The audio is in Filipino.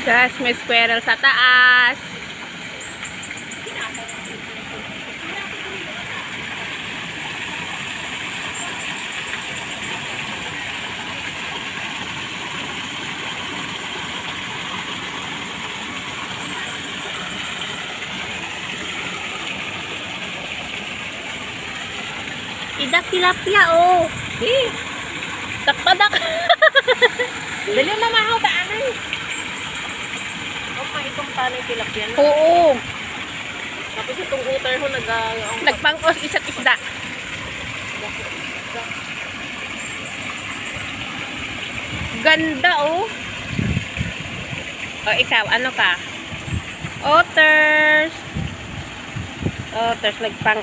Guys, may squirrel sa taas. Idak tilapia oh. Eh, Takpadak. dali na mahaw itong tanay tilapia na. Oo. Tapos itong utar ho nag ang Nagpangos isa't isda. Ganda oh. O ikaw, ano ka? Otters. Otters, nagpang